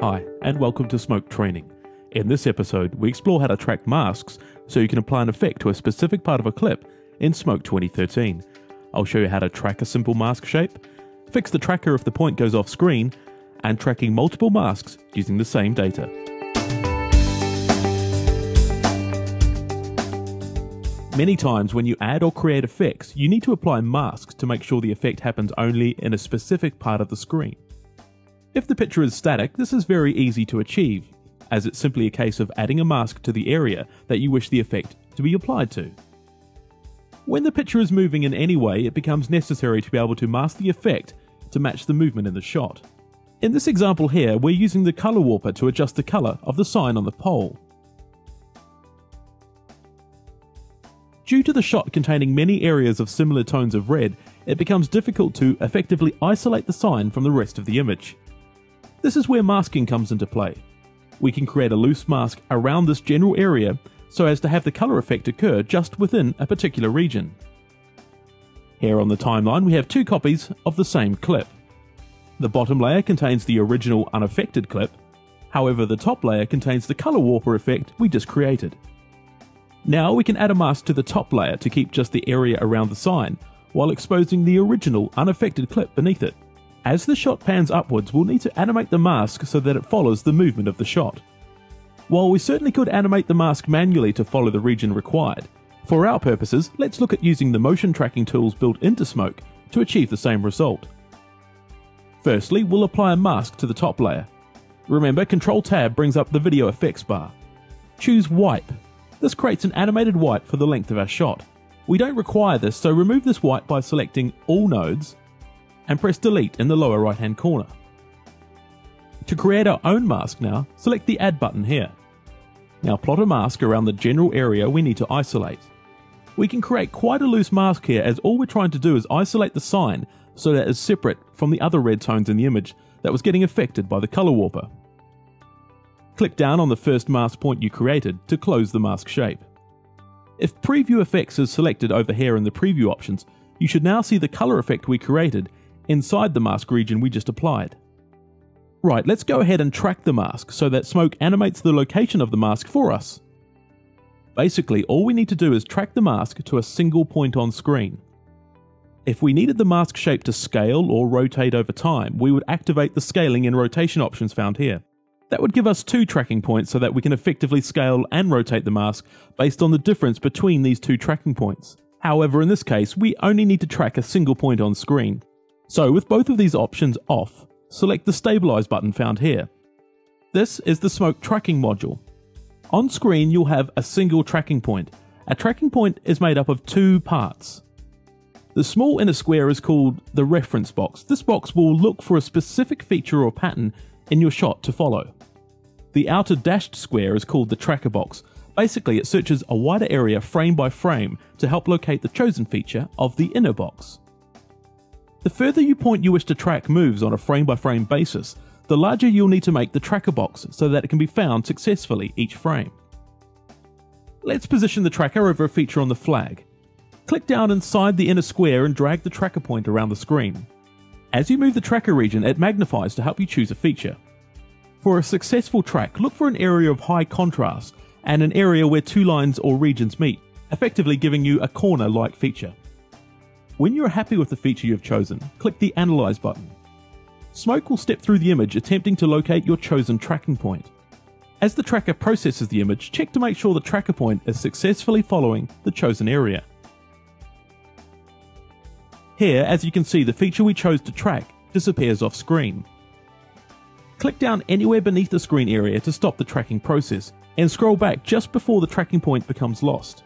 Hi, and welcome to Smoke Training. In this episode, we explore how to track masks so you can apply an effect to a specific part of a clip in Smoke 2013. I'll show you how to track a simple mask shape, fix the tracker if the point goes off screen, and tracking multiple masks using the same data. Many times when you add or create effects, you need to apply masks to make sure the effect happens only in a specific part of the screen. If the picture is static, this is very easy to achieve, as it's simply a case of adding a mask to the area that you wish the effect to be applied to. When the picture is moving in any way, it becomes necessary to be able to mask the effect to match the movement in the shot. In this example here, we're using the color warper to adjust the color of the sign on the pole. Due to the shot containing many areas of similar tones of red, it becomes difficult to effectively isolate the sign from the rest of the image. This is where masking comes into play. We can create a loose mask around this general area so as to have the colour effect occur just within a particular region. Here on the timeline we have two copies of the same clip. The bottom layer contains the original unaffected clip, however the top layer contains the colour warper effect we just created. Now we can add a mask to the top layer to keep just the area around the sign, while exposing the original unaffected clip beneath it. As the shot pans upwards, we'll need to animate the mask so that it follows the movement of the shot. While we certainly could animate the mask manually to follow the region required, for our purposes, let's look at using the motion tracking tools built into Smoke to achieve the same result. Firstly, we'll apply a mask to the top layer. Remember, Control Tab brings up the video effects bar. Choose Wipe. This creates an animated wipe for the length of our shot. We don't require this, so remove this wipe by selecting All Nodes and press delete in the lower right hand corner. To create our own mask now, select the add button here. Now plot a mask around the general area we need to isolate. We can create quite a loose mask here as all we're trying to do is isolate the sign so that it's separate from the other red tones in the image that was getting affected by the color warper. Click down on the first mask point you created to close the mask shape. If Preview Effects is selected over here in the preview options, you should now see the color effect we created inside the mask region we just applied. Right, let's go ahead and track the mask so that Smoke animates the location of the mask for us. Basically, all we need to do is track the mask to a single point on screen. If we needed the mask shape to scale or rotate over time, we would activate the scaling and rotation options found here. That would give us two tracking points so that we can effectively scale and rotate the mask based on the difference between these two tracking points. However, in this case, we only need to track a single point on screen. So with both of these options off, select the Stabilize button found here. This is the smoke tracking module. On screen you'll have a single tracking point. A tracking point is made up of two parts. The small inner square is called the reference box. This box will look for a specific feature or pattern in your shot to follow. The outer dashed square is called the tracker box. Basically, it searches a wider area frame by frame to help locate the chosen feature of the inner box. The further you point you wish to track moves on a frame by frame basis, the larger you'll need to make the tracker box so that it can be found successfully each frame. Let's position the tracker over a feature on the flag. Click down inside the inner square and drag the tracker point around the screen. As you move the tracker region, it magnifies to help you choose a feature. For a successful track, look for an area of high contrast and an area where two lines or regions meet, effectively giving you a corner-like feature. When you are happy with the feature you've chosen, click the Analyze button. Smoke will step through the image attempting to locate your chosen tracking point. As the tracker processes the image, check to make sure the tracker point is successfully following the chosen area. Here, as you can see, the feature we chose to track disappears off screen. Click down anywhere beneath the screen area to stop the tracking process, and scroll back just before the tracking point becomes lost.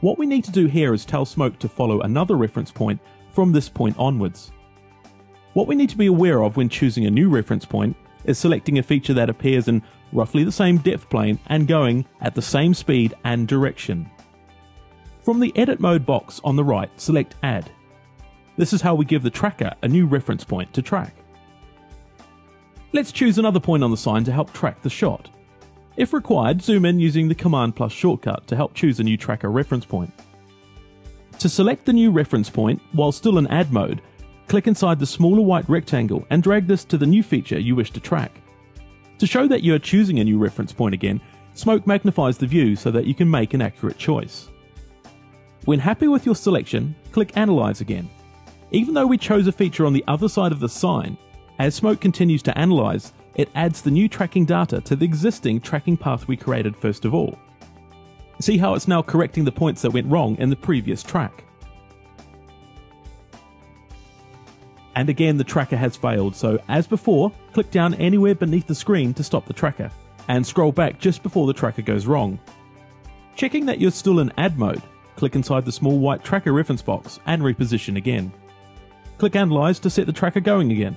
What we need to do here is tell Smoke to follow another reference point from this point onwards. What we need to be aware of when choosing a new reference point is selecting a feature that appears in roughly the same depth plane and going at the same speed and direction. From the Edit Mode box on the right, select Add. This is how we give the tracker a new reference point to track. Let's choose another point on the sign to help track the shot. If required, zoom in using the Command plus shortcut to help choose a new tracker reference point. To select the new reference point while still in add mode, click inside the smaller white rectangle and drag this to the new feature you wish to track. To show that you are choosing a new reference point again, Smoke magnifies the view so that you can make an accurate choice. When happy with your selection, click Analyze again. Even though we chose a feature on the other side of the sign, as Smoke continues to analyze, it adds the new tracking data to the existing tracking path we created first of all. See how it's now correcting the points that went wrong in the previous track. And again, the tracker has failed, so as before, click down anywhere beneath the screen to stop the tracker, and scroll back just before the tracker goes wrong. Checking that you're still in add mode, click inside the small white tracker reference box and reposition again. Click Analyze to set the tracker going again.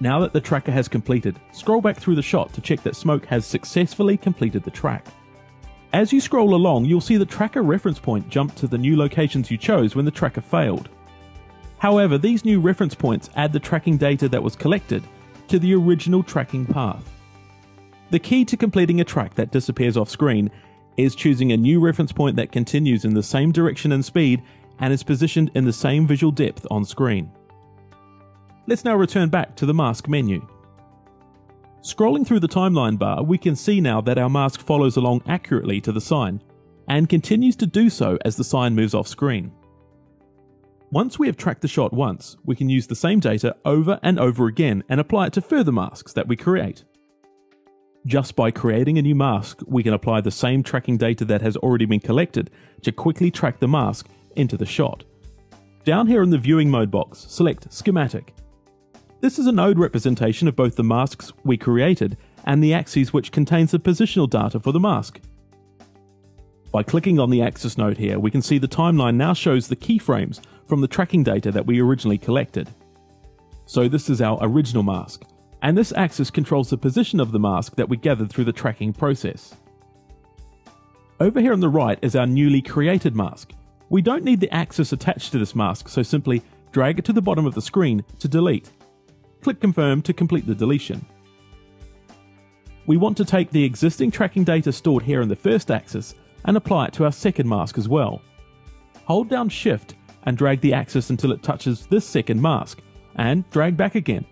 Now that the tracker has completed, scroll back through the shot to check that Smoke has successfully completed the track. As you scroll along, you'll see the tracker reference point jump to the new locations you chose when the tracker failed. However, these new reference points add the tracking data that was collected to the original tracking path. The key to completing a track that disappears off screen is choosing a new reference point that continues in the same direction and speed and is positioned in the same visual depth on screen. Let's now return back to the mask menu. Scrolling through the timeline bar, we can see now that our mask follows along accurately to the sign, and continues to do so as the sign moves off screen. Once we have tracked the shot once, we can use the same data over and over again and apply it to further masks that we create. Just by creating a new mask, we can apply the same tracking data that has already been collected to quickly track the mask into the shot. Down here in the viewing mode box, select Schematic this is a node representation of both the masks we created and the axes which contains the positional data for the mask. By clicking on the axis node here, we can see the timeline now shows the keyframes from the tracking data that we originally collected. So this is our original mask, and this axis controls the position of the mask that we gathered through the tracking process. Over here on the right is our newly created mask. We don't need the axis attached to this mask, so simply drag it to the bottom of the screen to delete. Click Confirm to complete the deletion. We want to take the existing tracking data stored here in the first axis and apply it to our second mask as well. Hold down Shift and drag the axis until it touches this second mask, and drag back again.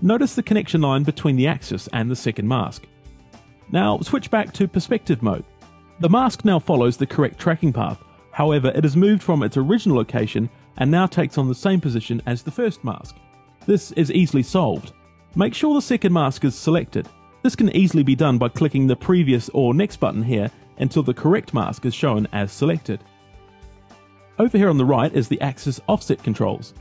Notice the connection line between the axis and the second mask. Now switch back to perspective mode. The mask now follows the correct tracking path, however it has moved from its original location and now takes on the same position as the first mask. This is easily solved. Make sure the second mask is selected. This can easily be done by clicking the previous or next button here until the correct mask is shown as selected. Over here on the right is the axis offset controls.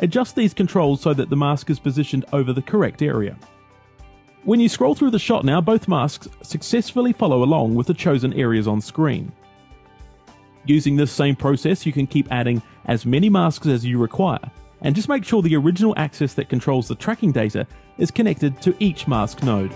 Adjust these controls so that the mask is positioned over the correct area. When you scroll through the shot now, both masks successfully follow along with the chosen areas on screen. Using this same process, you can keep adding as many masks as you require, and just make sure the original axis that controls the tracking data is connected to each mask node.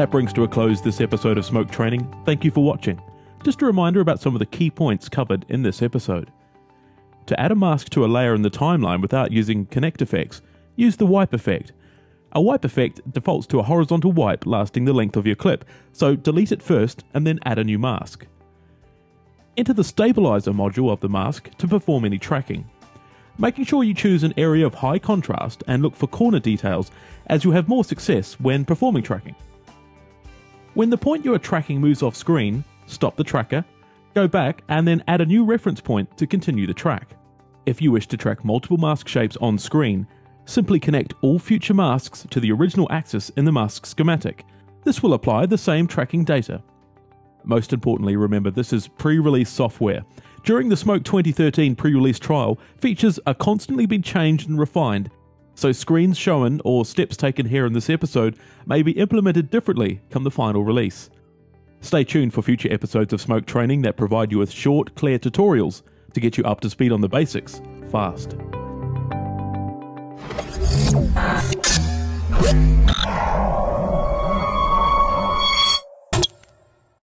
That brings to a close this episode of Smoke Training. Thank you for watching. Just a reminder about some of the key points covered in this episode. To add a mask to a layer in the timeline without using connect effects, use the wipe effect. A wipe effect defaults to a horizontal wipe lasting the length of your clip, so delete it first and then add a new mask. Enter the stabilizer module of the mask to perform any tracking. Making sure you choose an area of high contrast and look for corner details as you'll have more success when performing tracking. When the point you are tracking moves off screen, stop the tracker, go back, and then add a new reference point to continue the track. If you wish to track multiple mask shapes on screen, simply connect all future masks to the original axis in the mask schematic. This will apply the same tracking data. Most importantly, remember this is pre release software. During the Smoke 2013 pre release trial, features are constantly being changed and refined, so screens shown or steps taken here in this episode may be implemented differently come the final release. Stay tuned for future episodes of Smoke Training that provide you with short, clear tutorials to get you up to speed on the basics fast.